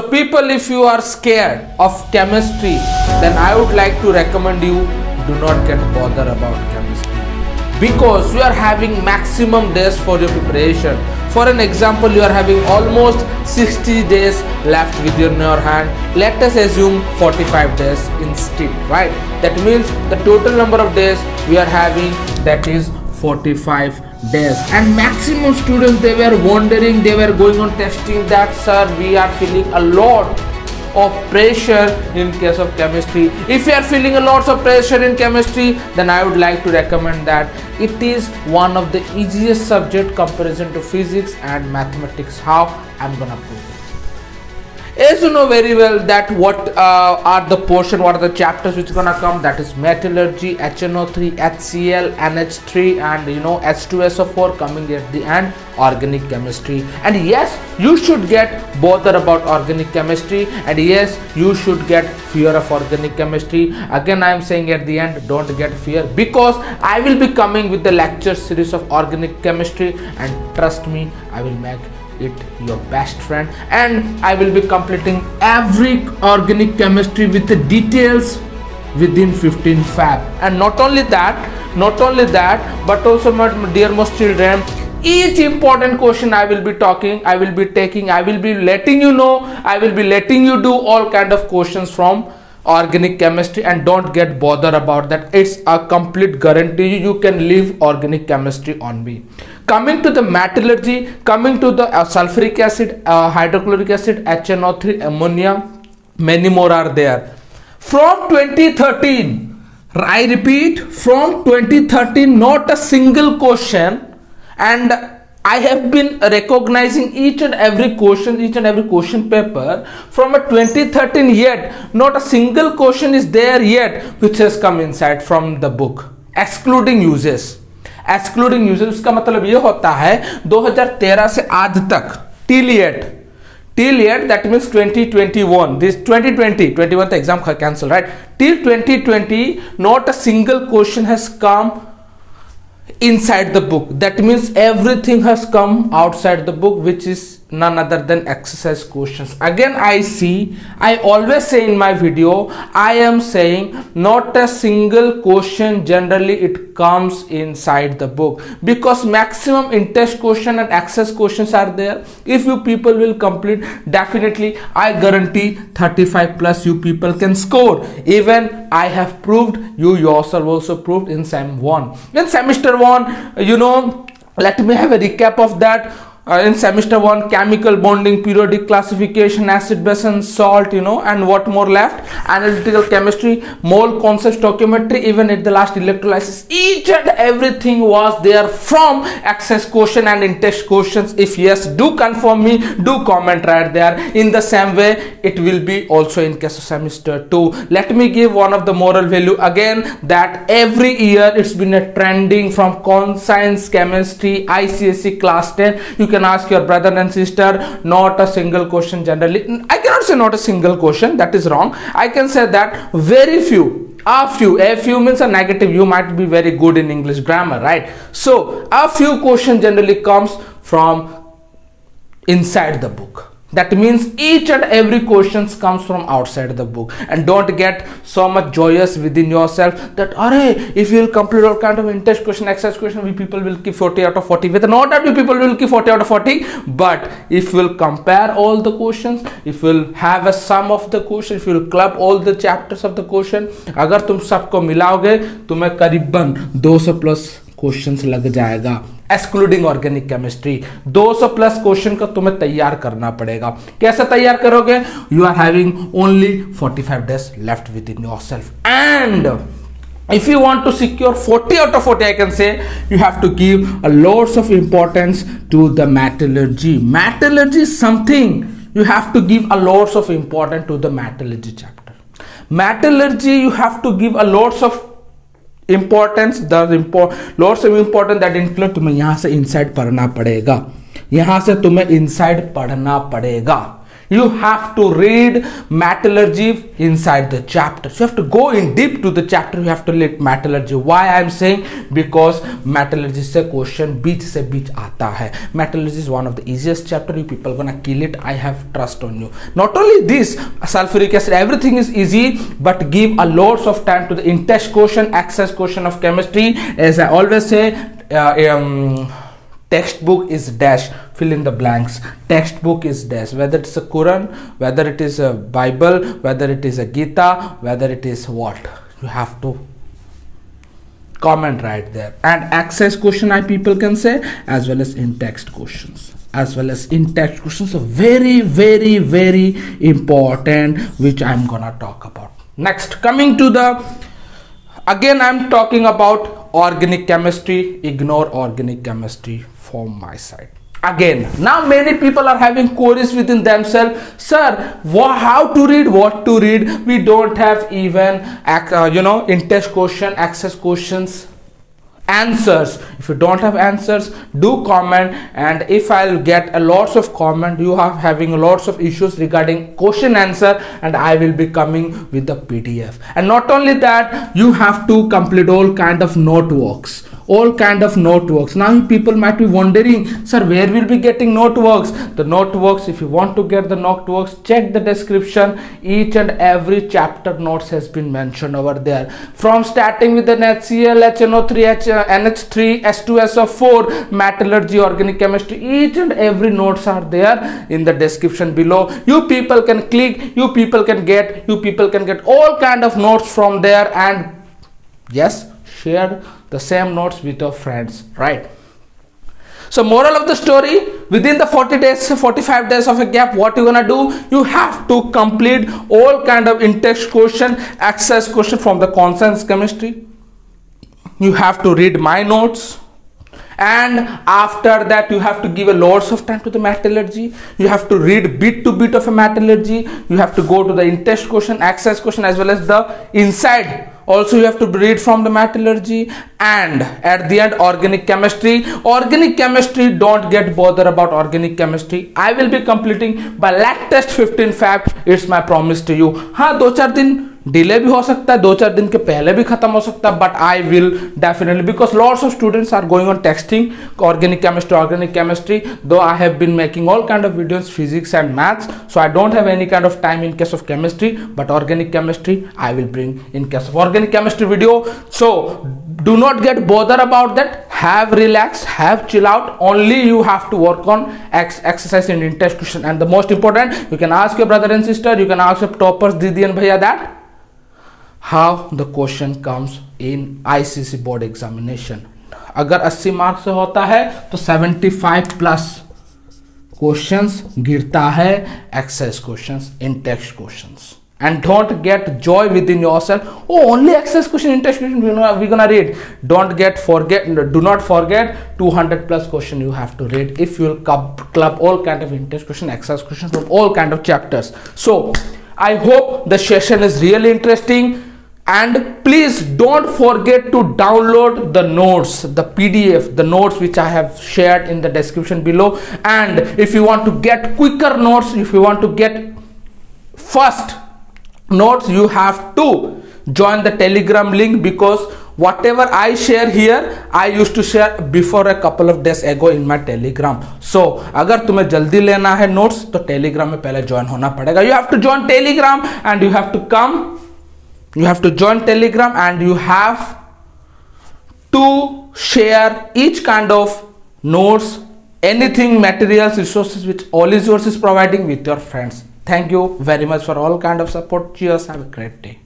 So people if you are scared of chemistry then I would like to recommend you do not get bothered about chemistry. Because you are having maximum days for your preparation. For an example you are having almost 60 days left within your hand. Let us assume 45 days instead right? That means the total number of days we are having that is 45 days and maximum students they were wondering they were going on testing that sir we are feeling a lot of pressure in case of chemistry. If you are feeling a lot of pressure in chemistry then i would like to recommend that it is one of the easiest subject comparison to physics and mathematics. How? I'm gonna prove it as you know very well that what uh, are the portion what are the chapters which gonna come that is metallurgy hno3 hcl nh3 and you know h2so4 coming at the end organic chemistry. And yes you should get bother about organic chemistry and yes you should get fear of organic chemistry. Again i am saying at the end don't get fear because i will be coming with the lecture series of organic chemistry and trust me i will make it your best friend. And i will be completing every organic chemistry with the details within 15 fab. And not only that not only that but also my dear most children each important question i will be talking i will be taking i will be letting you know i will be letting you do all kind of questions from organic chemistry and don't get bothered about that. It's a complete guarantee. You can leave organic chemistry on me. Coming to the metallurgy coming to the uh, sulfuric acid uh, hydrochloric acid hno3 ammonia many more are there. From 2013 i repeat from 2013 not a single question and I have been recognizing each and every question, each and every question paper from a 2013 yet. Not a single question is there yet which has come inside from the book, excluding uses. excluding uses उसका मतलब ये होता है 2013 से आज तक till yet till yet that means 2021 this 2020 21 the exam cancel right till 2020 not a single question has come inside the book. That means everything has come outside the book which is none other than exercise questions. Again i see i always say in my video i am saying not a single question generally it comes inside the book. Because maximum in test question and access questions are there. If you people will complete definitely i guarantee 35 plus you people can score. Even i have proved you yourself also proved in sem 1 in semester 1 you know let me have a recap of that uh, in semester 1 chemical bonding periodic classification acid base and salt you know and what more left? Analytical chemistry mole concept stoichiometry even at the last electrolysis each and everything was there from access question and in test questions. If yes do confirm me do comment right there. In the same way it will be also in case of semester 2 let me give one of the moral value again that every year it's been a trending from Concise chemistry ICSE class 10 you can ask your brother and sister not a single question generally. I cannot say not a single question that is wrong. I can say that very few a few a few means a negative you might be very good in english grammar right? So a few question generally comes from inside the book that means each and every questions comes from outside the book and don't get so much joyous within yourself that are if you will complete all kind of intense question exercise question we people will keep 40 out of 40 with not that we people will keep 40 out of 40 but if we'll compare all the questions if we'll have a sum of the question if you'll club all the chapters of the question अगर तुम सबको मिलाओगे तुम्हें करीबन 200 plus questions लग जाएगा excluding organic chemistry 200 plus question का तुम्हें तैयार करना पड़ेगा कैसे तैयार करोगे you are having only 45 days left within yourself and if you want to secure 40 out of 40 i can say you have to give a lots of importance to the metallurgy metallurgy is something you have to give a lots of importance to the metallurgy chapter metallurgy you have to give a lots of importance the lords of important that include तुम्हें यहाँ से inside पढ़ना पड़ेगा। यहाँ से तुम्हें inside पढ़ना पड़ेगा। You have to read metallurgy inside the chapter. So you have to go in deep to the chapter. You have to read metallurgy. Why i'm saying? Because metallurgy se question beach se beach aata hai. Metallurgy is one of the easiest chapter. You people gonna kill it. I have trust on you. Not only this sulfuric acid everything is easy but give a lots of time to the in test question access question of chemistry. As i always say uh, um, textbook is dash fill in the blanks. Textbook is dash whether it's a quran whether it is a bible whether it is a gita whether it is what. You have to comment right there. And access question i people can say as well as in text questions. As well as in text questions are very very very important which i'm gonna talk about. Next coming to the again i'm talking about organic chemistry. Ignore organic chemistry from my side again now many people are having queries within themselves. Sir how to read what to read? We don't have even uh, you know in test question access questions. Answers. If you don't have answers do comment. And if i'll get a lots of comment you are having lots of issues regarding question answer and i will be coming with the pdf and not only that you have to complete all kind of notebooks all kind of notebooks now people might be wondering sir where will be getting notebooks the notebooks if you want to get the notebooks check the description. Each and every chapter notes has been mentioned over there. From starting with the HCl, HNO3, NH3, H2SO4, metallurgy, organic chemistry each and every notes are there in the description below. You people can click you people can get you people can get all kind of notes from there and yes share the same notes with your friends right? So moral of the story within the 40 days 45 days of a gap what you're gonna do? You have to complete all kind of in-text question access question from the Concise chemistry. You have to read my notes. And after that you have to give a lots of time to the metallurgy. You have to read bit to bit of a metallurgy. You have to go to the in-test question access question as well as the inside also you have to read from the metallurgy and at the end organic chemistry. Organic chemistry don't get bother about organic chemistry. I will be completing by lab test 15 fact it's my promise to you. Ha do char din delay भी हो सकता है दो चार दिन के पहले भी खत्म हो सकता है but I will definitely because lots of students are going on texting organic chemistry organic chemistry though I have been making all kind of videos physics and maths so I don't have any kind of time in case of chemistry but organic chemistry I will bring in case of organic chemistry video so do not get bother about that. Have relax, have chill out. Only you have to work on ex, exercise in test question and the most important, you can ask your brother and sister, you can ask your toppers, didi and bhaiya that. how the question comes in ICSE board examination. अगर 80 mark से 75 plus questions. गिरता है excess questions in text questions and don't get joy within yourself. Oh, only access question interest question we're gonna, read. Don't forget do not forget 200 plus question you have to read. If you'll club, all kind of interest question access question from all kind of chapters. So i hope the session is really interesting and please don't forget to download the notes the pdf the notes which i have shared in the description below. And if you want to get quicker notes if you want to get first notes you have to join the telegram link because whatever i share here i used to share before a couple of days ago in my telegram. So agar tumhe jaldi lena hai notes to telegram mein pehle join hona padega you have to join telegram and you have to come you have to join telegram and you have to share each kind of notes anything materials resources which all is yours is providing with your friends. Thank you very much for all kind of support. Cheers. Have a great day